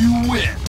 You win!